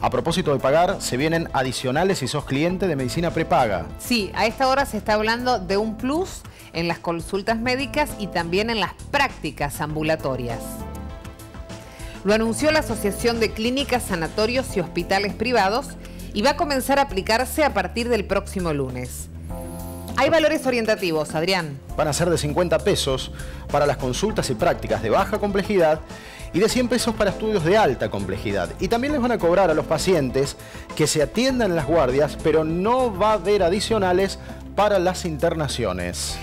A propósito de pagar, se vienen adicionales si sos cliente de medicina prepaga. Sí, a esta hora se está hablando de un plus en las consultas médicas y también en las prácticas ambulatorias. Lo anunció la Asociación de Clínicas, Sanatorios y Hospitales Privados y va a comenzar a aplicarse a partir del próximo lunes. Hay valores orientativos, Adrián. Van a ser de 50 pesos para las consultas y prácticas de baja complejidad y de 100 pesos para estudios de alta complejidad. Y también les van a cobrar a los pacientes que se atiendan en las guardias, pero no va a haber adicionales para las internaciones.